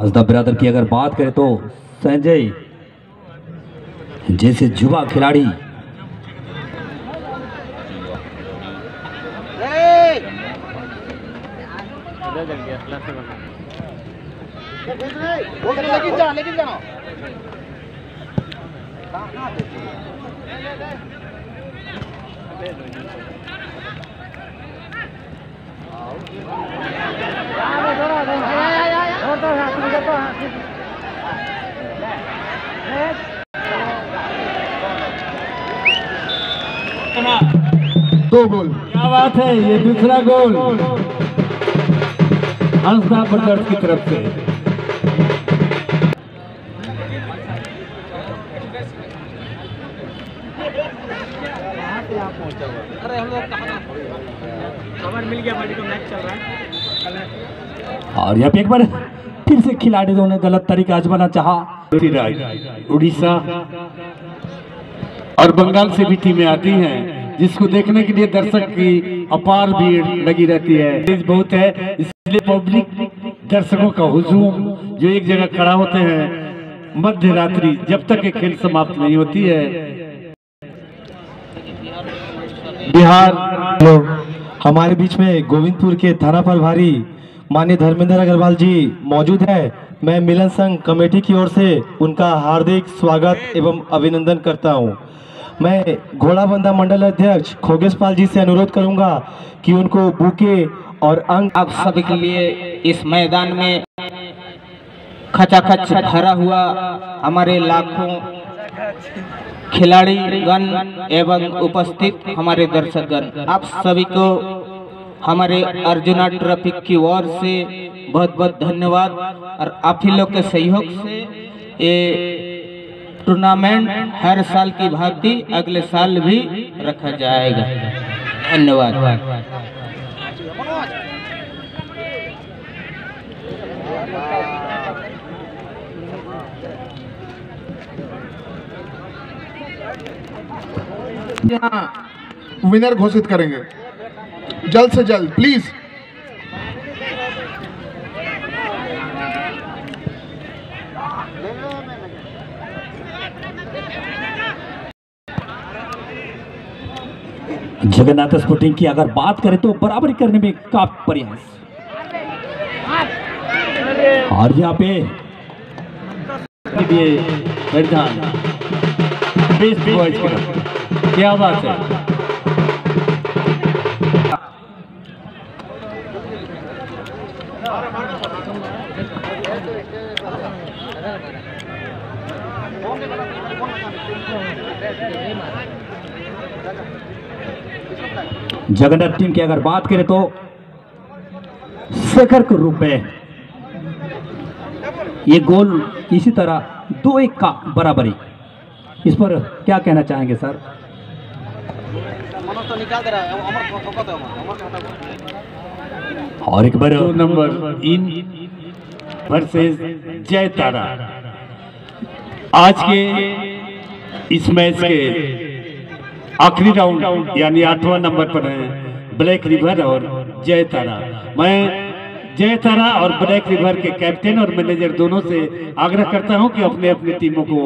हसदा बिरादर की अगर बात करें तो संजय जैसे युवा खिलाड़ी। लेकिन जाओ दो गोल। क्या बात है ये दूसरा गोल। हंसदा ब्रदर्स की तरफ़ से। खबर मिल गया मैच चल रहा है। और यहाँ पे एक बार फिर से खिलाड़ियों ने गलत तरीका आजमाना चाहा। उड़ीसा और बंगाल से भी टीमें आती हैं जिसको देखने के लिए दर्शक की अपार भीड़ लगी रहती है। बहुत है इसलिए पब्लिक दर्शकों का हुजूम जो एक जगह खड़ा होते हैं मध्य रात्रि जब तक ये खेल समाप्त नहीं होती है बिहार हमारे बीच में गोविंदपुर के थाना प्रभारी माननीय धर्मेंद्र अग्रवाल जी मौजूद है। मैं मिलन संघ कमेटी की ओर से उनका हार्दिक स्वागत एवं अभिनंदन करता हूँ। मैं घोड़ाबंदा मंडल अध्यक्ष खोगेश पाल जी से अनुरोध करूँगा कि उनको बुके और अंक आप सभी के लिए इस मैदान में खचाखच भरा हुआ हमारे लाखों खिलाड़ी गण एवं उपस्थित हमारे दर्शकगण, आप सभी को हमारे अर्जुना ट्रॉफी की ओर से बहुत बहुत धन्यवाद और आप ही लोग के सहयोग से ये टूर्नामेंट हर साल की भांति अगले साल भी रखा जाएगा। धन्यवाद। यहाँ विनर घोषित करेंगे। जल्द से जल्द प्लीज़ जगन्नाथ स्पोर्टिंग की अगर बात करें तो बराबरी करने में काफ़ी प्रयास। और यहाँ पे बेस्ट बॉयज़ क्या बात है? जगन्नाथ टीम की अगर बात करें तो शेखर के रूप में ये गोल इसी तरह दो एक का बराबरी। इस पर क्या कहना चाहेंगे, सर? मनोज तो निकाल दे रहा है अमर फोकस है अमर अमर और एक बार दो नंबर, इन वर्सेस जय तारा। आज के इस मैच के आखिरी राउंड, यानी आठवां नंबर पर है, ब्लैक रिवर और जय तारा। मैं जय तारा और ब्लैक रिवर के कैप्टन और मैनेजर दोनों से आग्रह करता हूँ कि अपने अपने टीमों को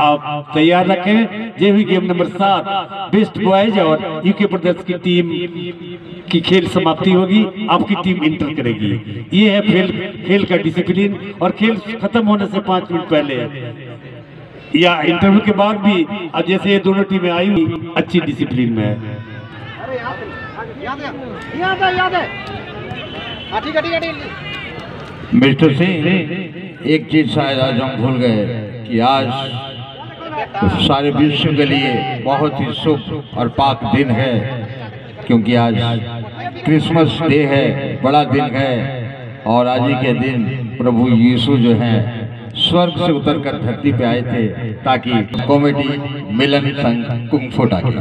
आप तैयार रखें। जे भी गेम नंबर सात, बेस्ट बॉयज़ और यूके ब्रदर्स की टीम की खेल समाप्ति होगी। आपकी टीम इंटर करेगी। ये है खेल खेल का डिसिप्लिन और खेल खत्म होने से पाँच मिनट पहले। या इंटरव्यू के बाद भी, अब जैसे ये दोनों टीमें आई हुई, अच्छी डिसिप्लिन में। है मिस्टर सिंह एक चीज़ शायद आज हम भूल गए कि आज सारे विश्व के लिए बहुत ही शुभ और पाक दिन है क्योंकि आज क्रिसमस डे है बड़ा दिन है और आज ही के दिन प्रभु यीशु जो हैं स्वर्ग से उतरकर धरती पे आए थे ताकि कॉमेडी मिलन संघ कुंफो टाकी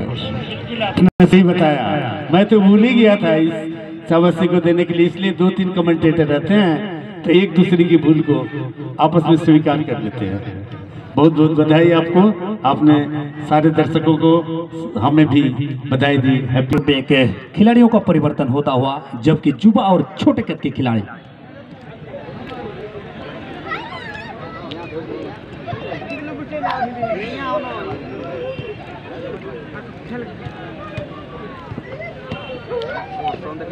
आपने सही बताया। मैं तो भूल ही गया था इस समस्या को देने के लिए इसलिए दो तीन कमेंटेटर रहते हैं तो एक दूसरे की भूल को आपस में स्वीकार कर लेते हैं। बहुत बहुत बधाई आपको। आपने सारे दर्शकों को हमें भी बधाई दी। हैप्पी के। खिलाड़ियों का परिवर्तन होता हुआ, जबकि युवा और छोटे कद के खिलाड़ी दो मिनट टाइम लंबा चलो संदीप जी आपके पास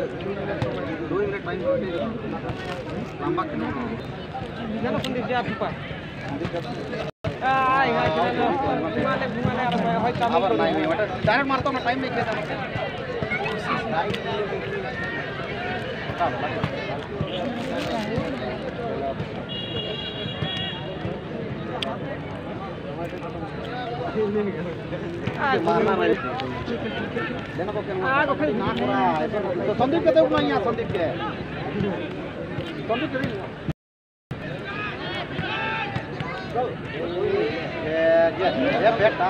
डायरेक्ट मारता हूँ टाइम नहीं किया संदीप के देखो यहाँ संदीप के संदीप के ये ये ये बेटा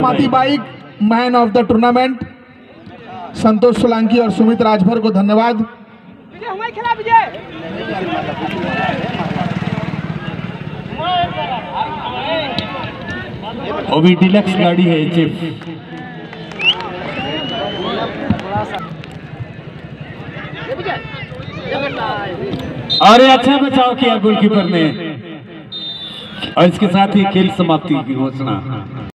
माती bike man of the tournament Santosh Solanki और सुमित राजभर को धन्यवाद। वो भी डिलक्स गाड़ी है चिप अरे अच्छा बचाव किया गोलकीपर ने। और इसके साथ ही खेल समाप्ति की घोषणा